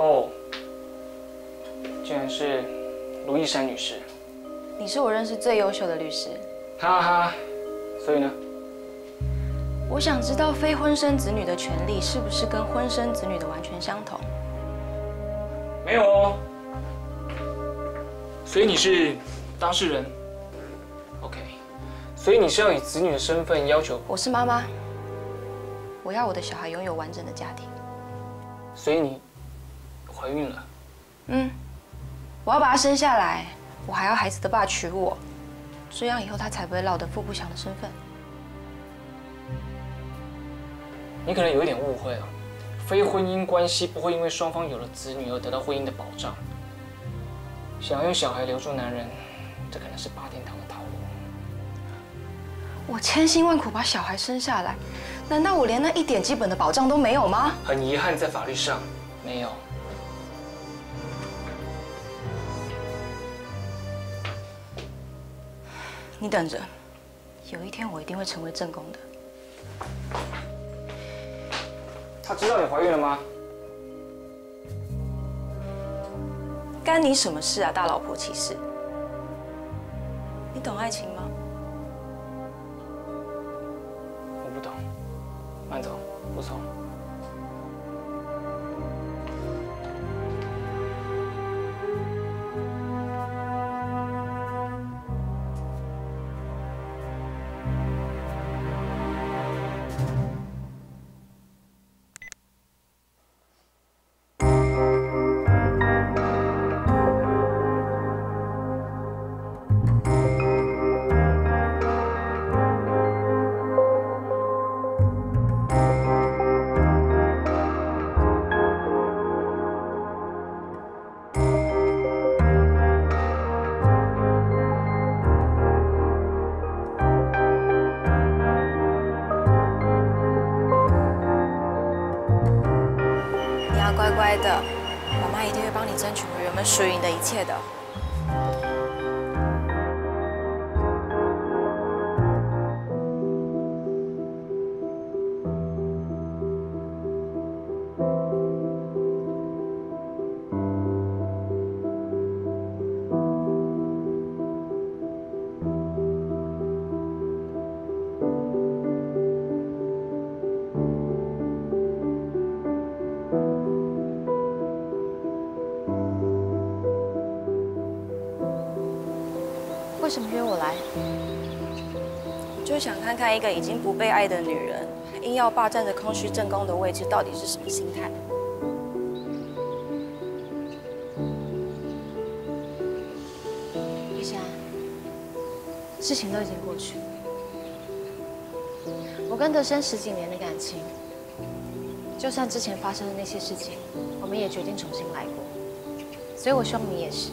哦，竟然是卢一山女士。你是我认识最优秀的律师。哈哈，所以呢？我想知道非婚生子女的权利是不是跟婚生子女的完全相同？没有哦。所以你是当事人？OK。所以你是要以子女的身份要求？我是妈妈，我要我的小孩拥有完整的家庭。所以你怀孕了？嗯，我要把他生下来，我还要孩子的爸娶我，这样以后他才不会落得富不祥的身份。你可能有一点误会啊，非婚姻关系不会因为双方有了子女而得到婚姻的保障。想要用小孩留住男人，这可能是八天堂的套路。我千辛万苦把小孩生下来。难道我连那一点基本的保障都没有吗？很遗憾，在法律上没有。你等着，有一天我一定会成为正宫的。他知道你怀孕了吗？干你什么事啊，大老婆骑士？你懂爱情吗？我不懂慢走，不乖乖。的，妈妈一定会帮你争取回原本属于你的一切的。想看看一个已经不被爱的女人，硬要霸占着空虚正宫的位置，到底是什么心态？一霞，事情都已经过去，我跟德生十几年的感情，就算之前发生的那些事情，我们也决定重新来过，所以我希望你也是。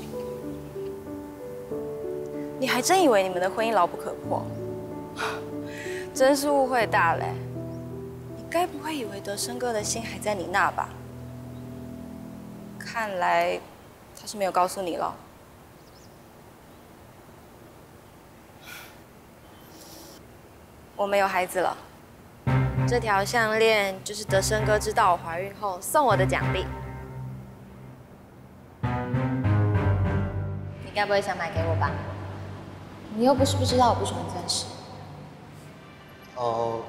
你还真以为你们的婚姻牢不可破？真是误会大嘞。你该不会以为德生哥的心还在你那吧？看来他是没有告诉你了。我没有孩子了，这条项链就是德生哥知道我怀孕后送我的奖励。你该不会想买给我吧？你又不是不知道我不喜欢钻石。哦，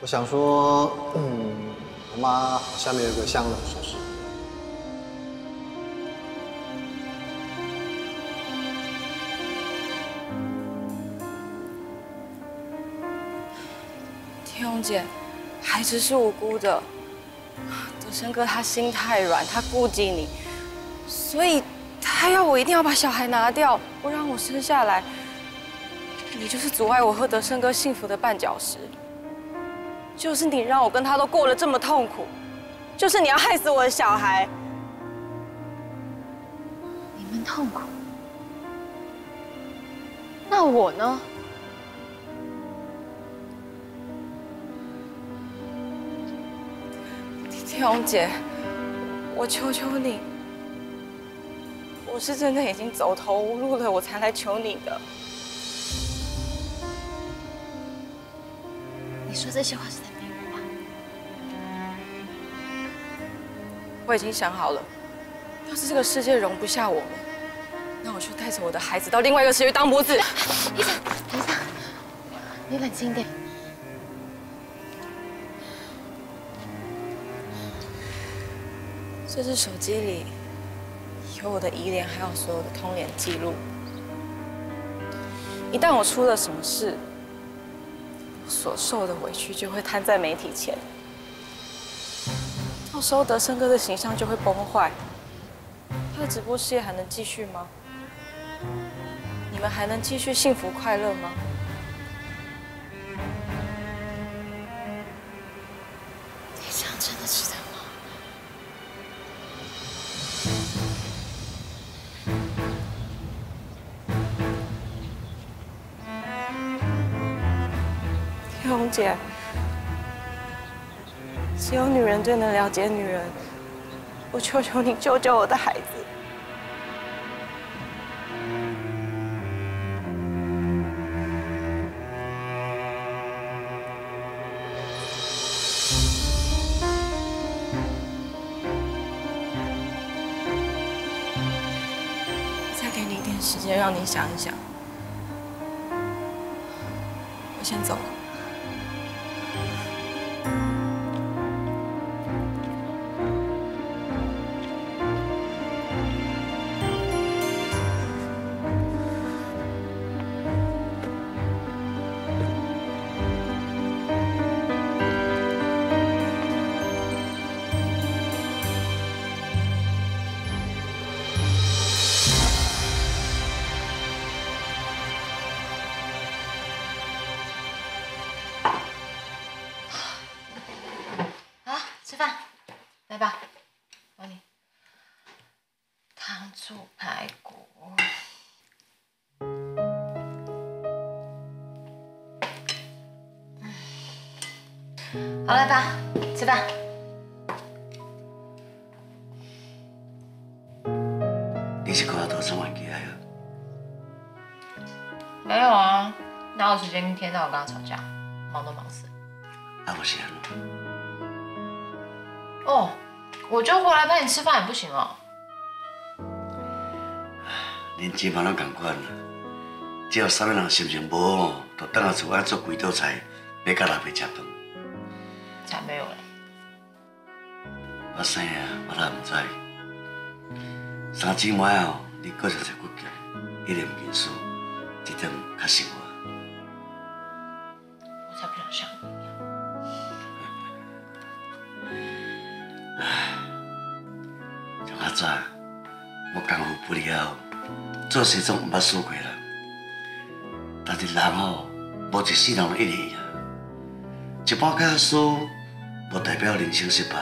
我想说，嗯，我妈下面有个香的首饰。天虹姐，孩子是无辜的，德生哥他心太软，他顾忌你，所以他要我一定要把小孩拿掉，不让我生下来。你就是阻碍我和德生哥幸福的绊脚石，就是你让我跟他都过了这么痛苦，就是你要害死我的小孩。你们痛苦，那我呢？天虹姐，我求求你，我是真的已经走投无路了，我才来求你的。你说这些话是在逼我吗？我已经想好了，要是这个世界容不下我们，那我就带着我的孩子到另外一个世界当母子。医生，等一下，你冷静一点。这只手机里有我的遗联，还有所有的通联记录。一旦我出了什么事，所受的委屈就会摊在媒体前，到时候德胜哥的形象就会崩坏，他的直播事业还能继续吗？你们还能继续幸福快乐吗？姐，只有女人最能了解女人。我求求你救救我的孩子！再给你一点时间，让你想一想。我先走了。好，来吧，吃饭。你是跟我多少玩起来啊？没有啊，哪有时间一天到晚跟他吵架，忙都忙死了。啊，不行？哦，我就回来陪你吃饭也不行哦。恁姊妹拢共款啦。只要啥物人心情无好，就等下厝仔做几道菜，要甲老爸食饭。才没有嘞。我生啊，我哪毋知。三姊妹哦，你个性才骨强，一点不认输，这点较是我。我才不想像你一样。从较早，我功夫不了，做事总毋捌输过人。但是人哦，无一世人一个呀，一般较输，无代表人生失败。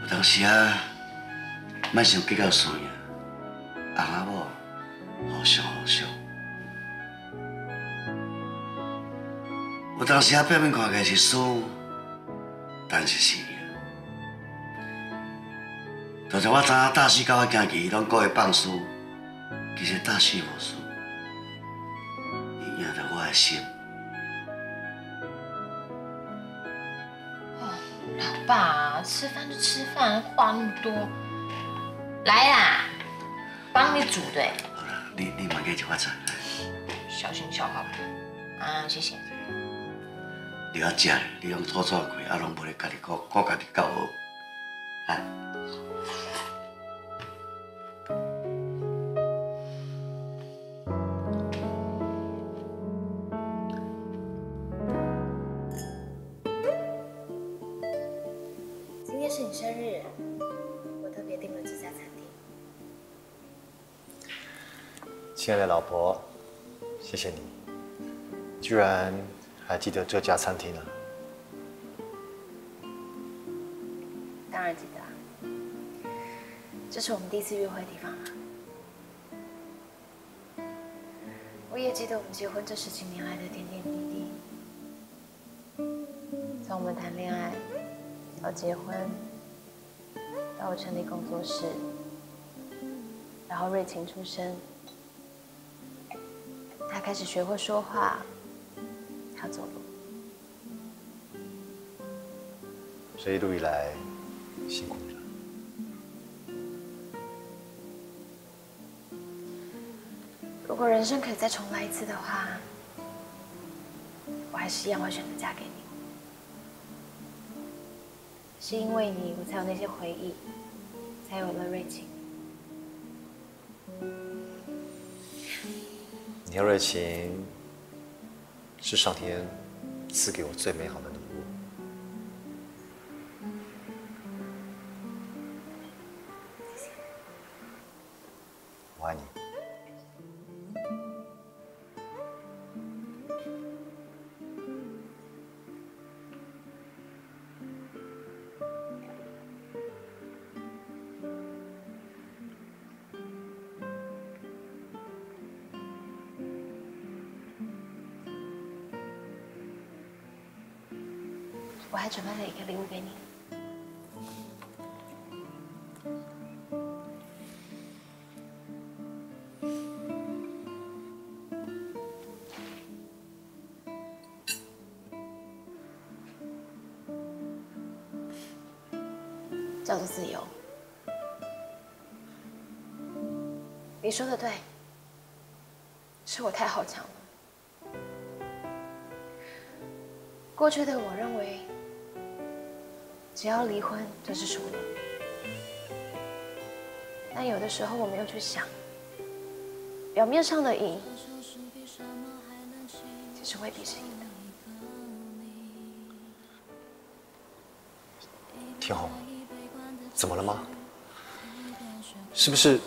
有当时啊，莫想计较输赢，翁仔某互相互相。有当时啊，表面看起来是输，但是是赢。就像我知影大四甲我行去，拢顾会放输，其实大四无输，伊赢着我的心。老爸，吃饭就吃饭，话那么多。来啦，帮你煮的，好了，你你慢点吃饭菜，小心小好。啊，谢谢。你要食，你用粗粗开，啊，拢无咧家己搞搞家己教学，啊。亲爱的老婆，谢谢你，居然还记得这家餐厅啊！当然记得啊，这是我们第一次约会的地方啊。我也记得我们结婚这十几年来的点点滴滴，从我们谈恋爱到结婚，到我成立工作室，然后瑞晴出生，开始学会说话，还有走路。这一路以来，辛苦了。如果人生可以再重来一次的话，我还是一样会选择嫁给你。是因为你，我才有那些回忆，才有了瑞晴。你和瑞晴是上天赐给我最美好的礼物我还准备了一个礼物给你。叫做自由。你说的对，是我太好强了。过去的我认为，只要离婚就是输了。但有的时候我没有去想，表面上的赢，其实未必是赢的。天红，怎么了吗？是不是，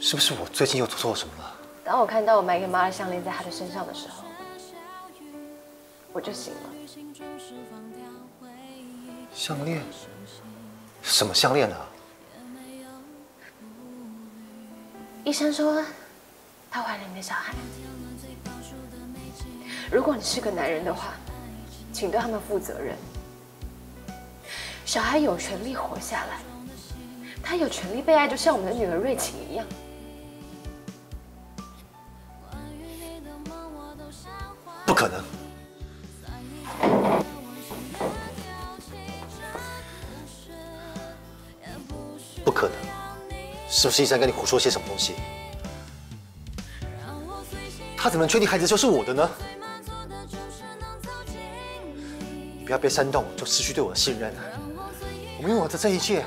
是不是我最近又做错什么了？当我看到我买给妈的项链在她的身上的时候，我就醒了。项链？什么项链啊？医生说，她怀了你的小孩。如果你是个男人的话，请对他们负责任。小孩有权利活下来，他有权利被爱，就像我们的女儿瑞晴一样。不可能！是不是医生跟你胡说些什么东西？他怎么能确定孩子就是我的呢？你不要被煽动就失去对我的信任。我们拥有的这一切，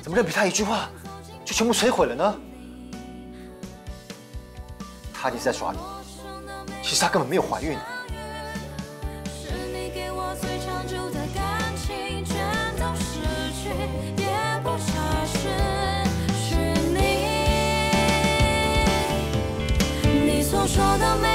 怎么任凭他一句话就全部摧毁了呢？他一定是在耍你，其实他根本没有怀孕。说的每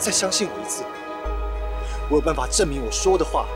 再相信我一次，我有办法证明我说的话。